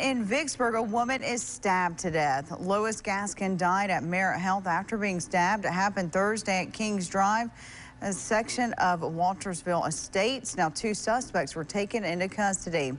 in Vicksburg, a woman is stabbed to death. Lois Gaskin died at Merit Health after being stabbed. It happened Thursday at Kings Drive, a section of Waltersville Estates. Now, two suspects were taken into custody.